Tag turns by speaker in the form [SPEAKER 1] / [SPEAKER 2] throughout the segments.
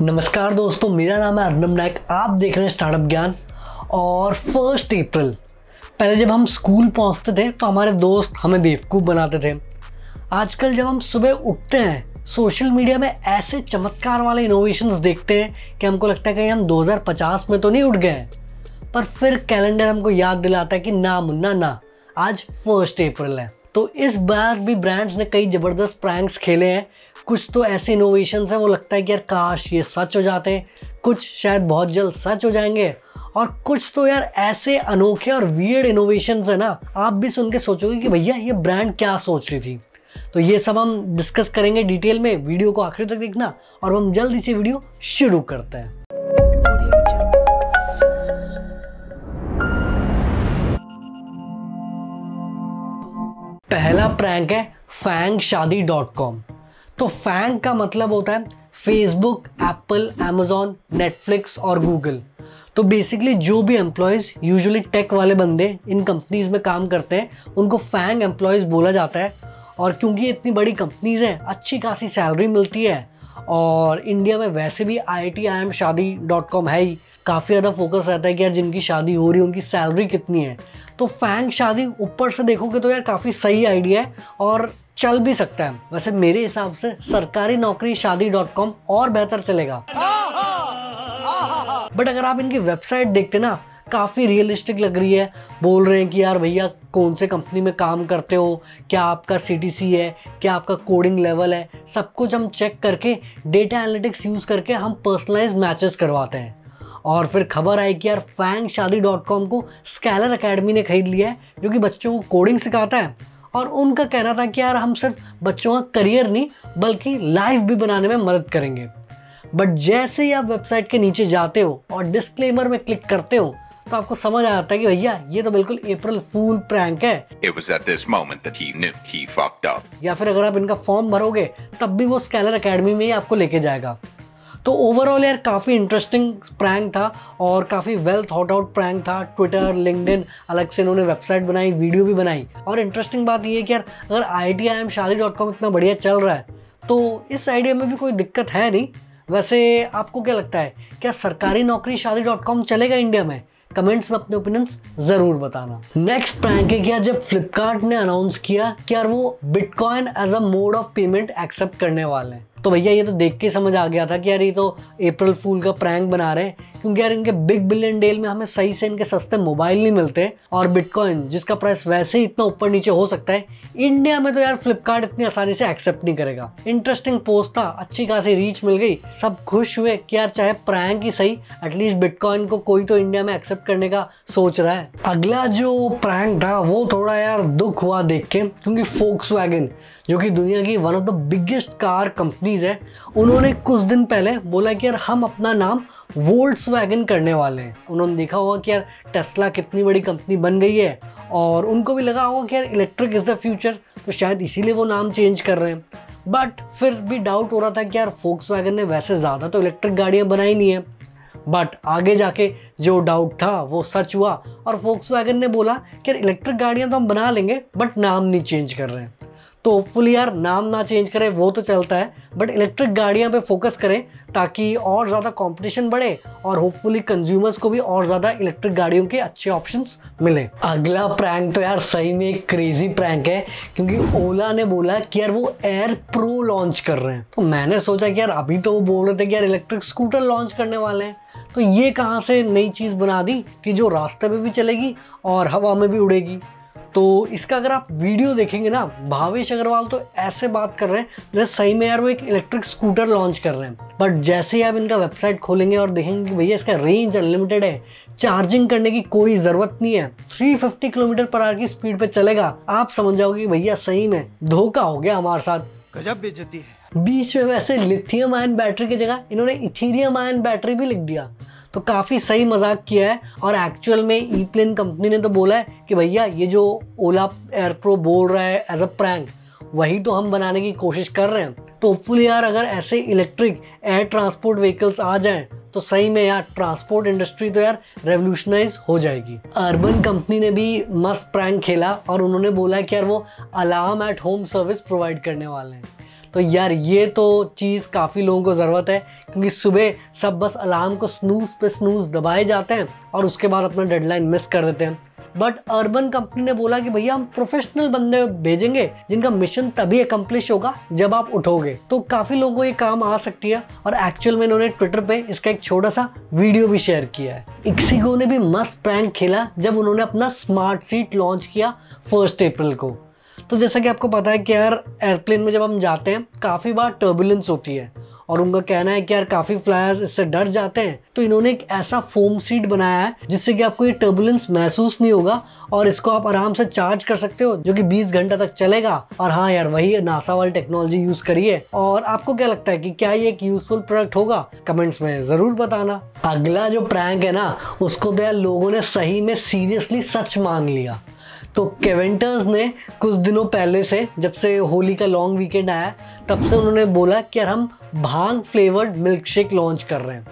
[SPEAKER 1] नमस्कार दोस्तों, मेरा नाम है अर्नब नायक। आप देख रहे हैं स्टार्टअप ज्ञान और फ़र्स्ट अप्रैल पहले जब हम स्कूल पहुँचते थे तो हमारे दोस्त हमें बेवकूफ़ बनाते थे। आजकल जब हम सुबह उठते हैं सोशल मीडिया में ऐसे चमत्कार वाले इनोवेशंस देखते हैं कि हमको लगता है कि हम 2050 में तो नहीं उठ गए हैं। पर फिर कैलेंडर हमको याद दिलाता है कि ना मुन्ना, ना, आज फ़र्स्ट अप्रैल है। तो इस बार भी ब्रांड्स ने कई ज़बरदस्त प्रैंक्स खेले हैं कुछ तो ऐसे इनोवेशन हैं, वो लगता है कि यार काश ये सच हो जाते। कुछ शायद बहुत जल्द सच हो जाएँगे। और कुछ तो यार ऐसे अनोखे और वियर्ड इनोवेशन है ना, आप भी सुन के सोचोगे कि भैया ये ब्रांड क्या सोच रही थी। तो ये सब हम डिस्कस करेंगे डिटेल में वीडियो को आखिर तक देखना। और हम जल्दी से वीडियो शुरू करते हैं। पहला प्रैंक है फैंग शादी डॉट कॉम तो फैंग का मतलब होता है फेसबुक एप्पल एमेजोन नेटफ्लिक्स और गूगल तो बेसिकली जो भी एम्प्लॉयज़ यूजुअली टेक वाले बंदे, इन कंपनीज़ में काम करते हैं, उनको फैंग एम्प्लॉयज़ बोला जाता है। और क्योंकि इतनी बड़ी कंपनीज़ हैं, अच्छी खासी सैलरी मिलती है। और इंडिया में वैसे भी I T I M Shaadi dot com है ही। काफ़ी ज़्यादा फोकस रहता है कि यार जिनकी शादी हो रही है, उनकी सैलरी कितनी है। तो फैंग शादी ऊपर से देखोगे तो यार काफ़ी सही आइडिया है। और चल भी सकता है। वैसे मेरे हिसाब से सरकारी नौकरी शादी डॉट कॉम और बेहतर चलेगा। बट अगर आप इनकी वेबसाइट देखते ना, काफ़ी रियलिस्टिक लग रही है। बोल रहे हैं कि यार भैया, कौन से कंपनी में काम करते हो? क्या आपका सीटीसी है? क्या आपका कोडिंग लेवल है? सब कुछ हम चेक करके डेटा एनालिटिक्स यूज़ करके हम पर्सनलाइज मैचेस करवाते हैं। और फिर खबर आई कि यार फैंग शादी डॉट कॉम को स्कैलर अकेडमी ने खरीद लिया है, जो कि बच्चों को कोडिंग सिखाता है। और उनका कहना था कि यार हम सिर्फ़ बच्चों का करियर नहीं बल्कि लाइफ भी बनाने में मदद करेंगे। बट जैसे ही आप वेबसाइट के नीचे जाते हो और डिस्क्लेमर में क्लिक करते हो तो आपको समझ आ जाता है कि भैया ये तो बिल्कुल अप्रैल फूल प्रैंक है।
[SPEAKER 2] It was at this moment that he knew he fucked up.
[SPEAKER 1] या फिर अगर आप इनका फॉर्म भरोगे तब भी वो स्कैलर अकेडमी में ही आपको लेके जाएगा। तो ओवरऑल यार काफ़ी इंटरेस्टिंग प्रैंक था और काफ़ी वेल थॉट आउट प्रैंक था। ट्विटर लिंकडिन अलग से इन्होंने वेबसाइट बनाई वीडियो भी बनाई। और इंटरेस्टिंग बात ये है कि यार, अगर I T I M Shaadi dot com इतना बढ़िया चल रहा है तो इस आइडिया में भी कोई दिक्कत है नहीं। वैसे आपको क्या लगता है, क्या सरकारी नौकरी शादी डॉट कॉम चलेगा इंडिया में? कमेंट्स में अपने ओपिनियंस ज़रूर बताना। नेक्स्ट प्रैंक है कि यार, जब फ्लिपकार्ट ने अनाउंस किया कि यार वो bitcoin as a mode of payment accept करने वाले हैं। तो भैया ये तो देख के समझ आ गया था कि यार ये तो अप्रैल फूल का प्रैंक बना रहे हैं। क्योंकि यार इनके बिग बिलियन डेल में हमें सही से इनके सस्ते मोबाइल नहीं मिलते और बिटकॉइन जिसका प्राइस वैसे ही इतना ऊपर नीचे हो सकता है इंडिया में तो यार फ्लिपकार्ट इतनी आसानी से एक्सेप्ट नहीं करेगा। इंटरेस्टिंग पोस्ट था, अच्छी खासी रीच मिल गई, सब खुश हुए कि यार चाहे प्रैंक ही सही एटलीस्ट बिटकॉइन को कोई तो इंडिया में एक्सेप्ट करने का सोच रहा है। अगला जो प्रैंक था, वो थोड़ा यार दुख हुआ देख के, क्योंकि फोक्स जो कि दुनिया की one of the biggest car companies है, उन्होंने कुछ दिन पहले बोला कि यार हम अपना नाम वोल्ट्स वैगन करने वाले हैं। उन्होंने देखा होगा कि यार टेस्ला कितनी बड़ी कंपनी बन गई है और उनको भी लगा होगा कि यार इलेक्ट्रिक इज़ द फ्यूचर तो शायद इसीलिए वो नाम चेंज कर रहे हैं। बट फिर भी डाउट हो रहा था कि यार फोक्स वैगन ने वैसे ज़्यादा तो इलेक्ट्रिक गाड़ियाँ बनाई नहीं है। बट आगे जाके जो डाउट था, वो सच हुआ और फोक्स वैगन ने बोला कि यार इलेक्ट्रिक गाड़ियाँ तो हम बना लेंगे बट नाम नहीं चेंज कर रहे हैं। तो होपफुली यार नाम ना चेंज करें, वो तो चलता है बट इलेक्ट्रिक गाड़ियाँ पे फोकस करें ताकि और ज़्यादा कंपटीशन बढ़े और होपफुली कंज्यूमर्स को भी और ज़्यादा इलेक्ट्रिक गाड़ियों के अच्छे ऑप्शंस मिले। अगला प्रैंक तो यार सही में एक क्रेजी प्रैंक है, क्योंकि ओला ने बोला कि यार वो एयर प्रो लॉन्च कर रहे हैं। तो मैंने सोचा कि यार अभी तो वो बोल रहे थे कि यार इलेक्ट्रिक स्कूटर लॉन्च करने वाले हैं। तो ये कहाँ से नई चीज़ बना दी कि जो रास्ते में भी चलेगी और हवा में भी उड़ेगी? तो इसका अगर आप वीडियो देखेंगे ना भावेश अग्रवाल तो ऐसे बात कर रहे हैं जैसे सही में यार वो एक इलेक्ट्रिक स्कूटर लॉन्च कर रहे हैं। बट जैसे ही आप इनका वेबसाइट खोलेंगे और देखेंगे कि भैया इसका रेंज अनलिमिटेड है चार्जिंग करने की कोई ज़रूरत नहीं है 350 किलोमीटर पर आवर की स्पीड पे चलेगा आप समझ जाओगे कि भैया सही में धोखा हो गया हमारे साथ।
[SPEAKER 3] गजब बेइज्जती है।
[SPEAKER 1] बीच में वैसे लिथियम आयन बैटरी की जगह इन्होंने इथीरियम आयन बैटरी भी लिख दिया। तो काफ़ी सही मज़ाक किया है। और एक्चुअल में ई प्लेन कंपनी ने तो बोला है कि भैया, ये जो ओला एयर प्रो बोल रहा है एज अ प्रैंक वही तो हम बनाने की कोशिश कर रहे हैं। तो होपफुली यार, अगर ऐसे इलेक्ट्रिक एयर ट्रांसपोर्ट व्हीकल्स आ जाएँ तो सही में यार ट्रांसपोर्ट इंडस्ट्री तो यार रेवोल्यूशनाइज हो जाएगी। अर्बन कंपनी ने भी मस्त प्रैंक खेला और उन्होंने बोला कि यार, वो alarm at home service provide करने वाले हैं। तो यार ये तो चीज़ काफ़ी लोगों को ज़रूरत है, क्योंकि सुबह सब बस अलार्म को स्नूज पे स्नूज दबाए जाते हैं और उसके बाद अपना डेडलाइन मिस कर देते हैं। बट अर्बन कंपनी ने बोला कि भैया हम प्रोफेशनल बंदे भेजेंगे, जिनका मिशन तभी अकम्प्लिश होगा जब आप उठोगे। तो काफ़ी लोगों को ये काम आ सकती है और एक्चुअल में इन्होंने ट्विटर पे इसका एक छोटा सा वीडियो भी शेयर किया है। इक्सिगो ने भी मस्त प्रैंक खेला जब उन्होंने अपना स्मार्ट सीट लॉन्च किया फ़र्स्ट अप्रैल को। तो जैसा कि आपको पता है कि यार एयरप्लेन में जब हम जाते हैं, काफ़ी बार टर्बुलेंस होती है। और उनका कहना है कि यार, काफ़ी फ्लायर्स इससे डर जाते हैं। तो इन्होंने एक ऐसा फोम सीट बनाया है, जिससे कि आपको ये टर्बुलेंस महसूस नहीं होगा और इसको आप आराम से चार्ज कर सकते हो, जो कि 20 घंटा तक चलेगा। और हाँ यार, वही नासा वाली टेक्नोलॉजी यूज़ करिए और आपको क्या लगता है कि क्या ये एक यूजफुल प्रोडक्ट होगा? कमेंट्स में ज़रूर बताना। अगला जो प्रैंक है ना, उसको तो यार लोगों ने सही में सीरियसली सच मान लिया। तो केवेंटर्स ने कुछ दिनों पहले से, जब से होली का लॉन्ग वीकेंड आया, तब से उन्होंने बोला कि यार हम bhang flavoured milk shake launch कर रहे हैं।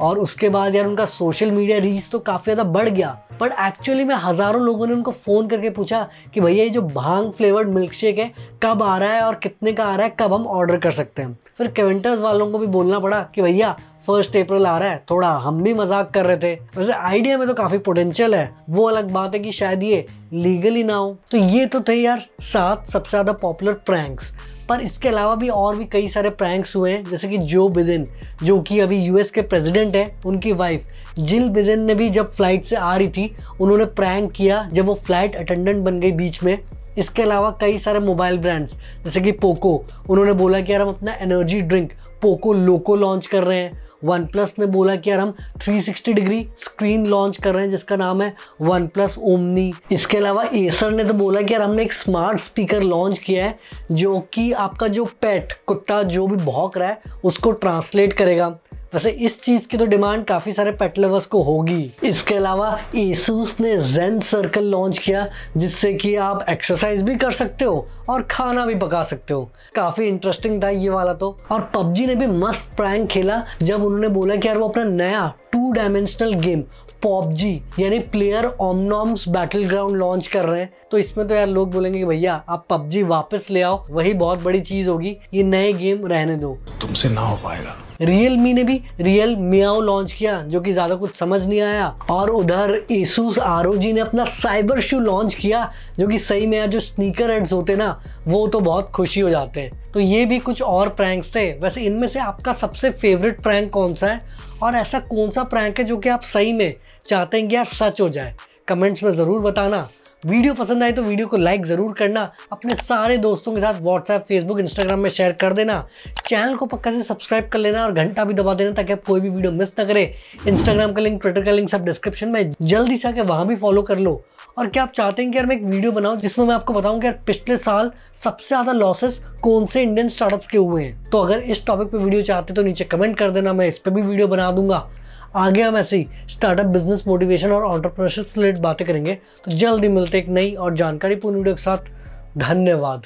[SPEAKER 1] और उसके बाद यार उनका सोशल मीडिया रीच तो काफ़ी ज़्यादा बढ़ गया। बट एक्चुअली में हज़ारों लोगों ने उनको फ़ोन करके पूछा कि भैया ये जो भाँग फ्लेवर्ड मिल्क शेक है, कब आ रहा है और कितने का आ रहा है, कब हम ऑर्डर कर सकते हैं? फिर केवेंटर्स वालों को भी बोलना पड़ा कि भैया फ़र्स्ट अप्रैल आ रहा है, थोड़ा हम भी मज़ाक कर रहे थे। वैसे आइडिया में तो काफ़ी पोटेंशियल है। वो अलग बात है कि शायद ये लीगली ना हो। तो ये तो थे यार सात सबसे ज़्यादा पॉपुलर प्रैंक्स पर इसके अलावा भी और भी कई सारे प्रैंक्स हुए हैं, जैसे कि जो बिदेन जो कि अभी यूएस के प्रेसिडेंट हैं, उनकी वाइफ जिल बिदेन ने भी जब फ़्लाइट से आ रही थी, उन्होंने प्रैंक किया जब वो फ़्लाइट अटेंडेंट बन गई बीच में। इसके अलावा कई सारे मोबाइल ब्रांड्स जैसे कि पोको उन्होंने बोला कि यार हम अपना energy drink Poco Loco launch कर रहे हैं। वन प्लस ने बोला कि यार हम 360 डिग्री स्क्रीन लॉन्च कर रहे हैं, जिसका नाम है वन प्लस ओमनी इसके अलावा एसर ने तो बोला कि यार हमने एक स्मार्ट स्पीकर लॉन्च किया है, जो कि आपका जो पेट कुत्ता जो भी भौंक रहा है, उसको ट्रांसलेट करेगा। वैसे इस चीज़ की तो डिमांड काफ़ी सारे पेट लवर्स को होगी। इसके अलावा एसूस ने जेन सर्कल लॉन्च किया, जिससे कि आप एक्सरसाइज भी कर सकते हो और खाना भी पका सकते हो। काफ़ी इंटरेस्टिंग था ये वाला तो। और पबजी ने भी मस्त प्रैंक खेला, जब उन्होंने बोला कि यार वो अपना नया टू डायमेंशनल गेम पॉपजी यानी प्लेयर ओमनॉम्स बैटल ग्राउंड लॉन्च कर रहे हैं। तो इसमें तो यार लोग बोलेंगे कि भैया, आप पबजी वापस ले आओ, वही बहुत बड़ी चीज़ होगी, ये नए गेम रहने दो।
[SPEAKER 3] तुमसे ना हो पाएगा।
[SPEAKER 1] रियल मी ने भी रियल मियाओ लॉन्च किया, जो कि ज़्यादा कुछ समझ नहीं आया। और उधर एसूस आर ने अपना साइबर शू लॉन्च किया, जो कि सही में यार, जो स्नीकर हेड्स होते ना, वो तो बहुत खुशी हो जाते हैं। तो ये भी कुछ और प्रैंक्स थे। वैसे इनमें से आपका सबसे फेवरेट प्रैंक कौन सा है? और ऐसा कौन सा प्रैंक है जो कि आप सही में चाहते हैं कि यार सच हो जाए? कमेंट्स में ज़रूर बताना। वीडियो पसंद आए तो वीडियो को लाइक ज़रूर करना, अपने सारे दोस्तों के साथ व्हाट्सएप फेसबुक इंस्टाग्राम में शेयर कर देना। चैनल को पक्का से सब्सक्राइब कर लेना और घंटा भी दबा देना ताकि आप कोई भी वीडियो मिस ना करें। इंस्टाग्राम का लिंक ट्विटर का लिंक सब डिस्क्रिप्शन में जल्दी से आके वहाँ भी फॉलो कर लो। और क्या आप चाहते हैं कि यार मैं एक वीडियो बनाऊँ जिसमें मैं आपको बताऊँ कि यार पिछले साल सबसे ज़्यादा लॉसेस कौन से इंडियन स्टार्टअप्स के हुए हैं? तो अगर इस टॉपिक पे वीडियो चाहते तो नीचे कमेंट कर देना, मैं इस पर भी वीडियो बना दूँगा। आगे हम ऐसे ही स्टार्टअप बिज़नेस मोटिवेशन और ऑन्टरप्रनरशिप रिलेटेड बातें करेंगे। तो जल्दी मिलते एक नई और जानकारी पूर्ण वीडियो के साथ। धन्यवाद।